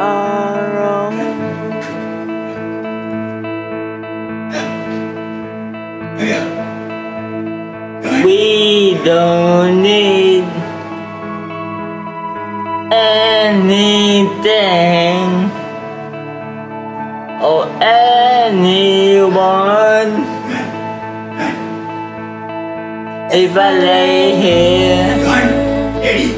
Our own. We don't need anything or anyone. If I lay here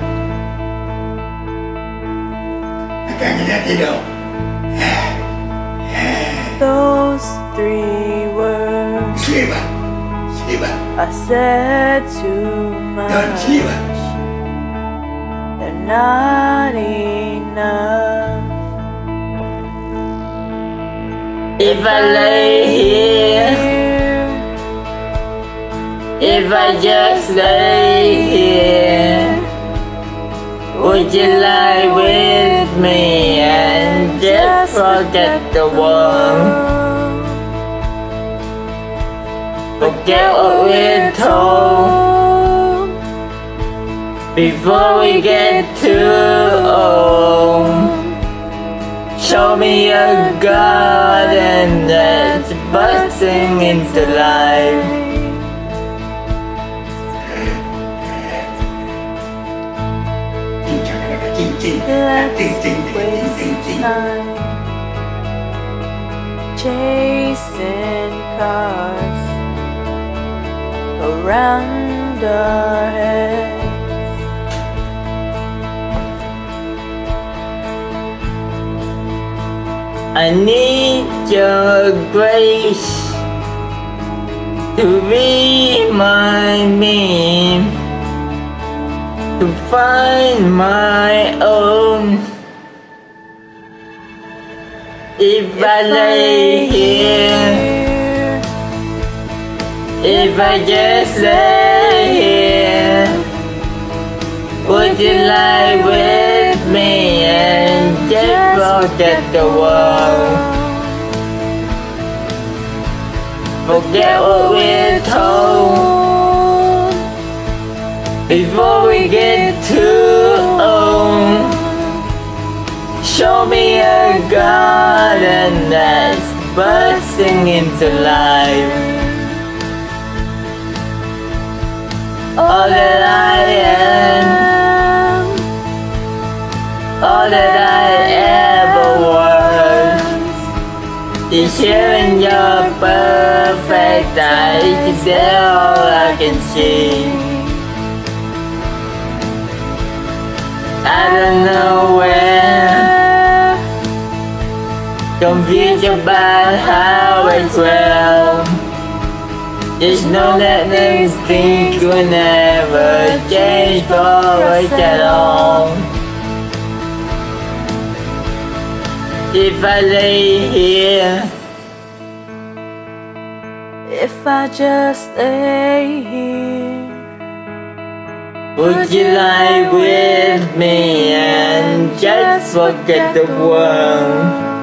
Those three words I said too much. They're not enough. If I lay here, if I just lay here, would you lie with me and just forget the world? Forget what we're told before we get too old. Show me a garden that's bursting into life. Chasing cars around our heads. I need your grace to remind me to find my own. If I lay here, if I just lay here, would you lie with me and just forget the world? Forget what we're told garden that's bursting into life. All that I am, all that I ever was, is here in your perfect eyes. They're all I can see. I don't know Confused about how it's well. Just know that things things will never change for us at all. If I lay here, If I just lay here, would you lie with me and just forget the world?